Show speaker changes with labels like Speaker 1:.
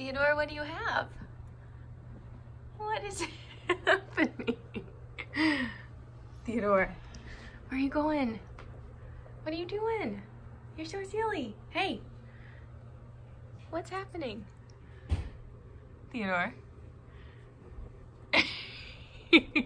Speaker 1: Theodore, what do you have? What is happening? Theodore, where are you going? What are you doing? You're so silly. Hey, what's happening? Theodore.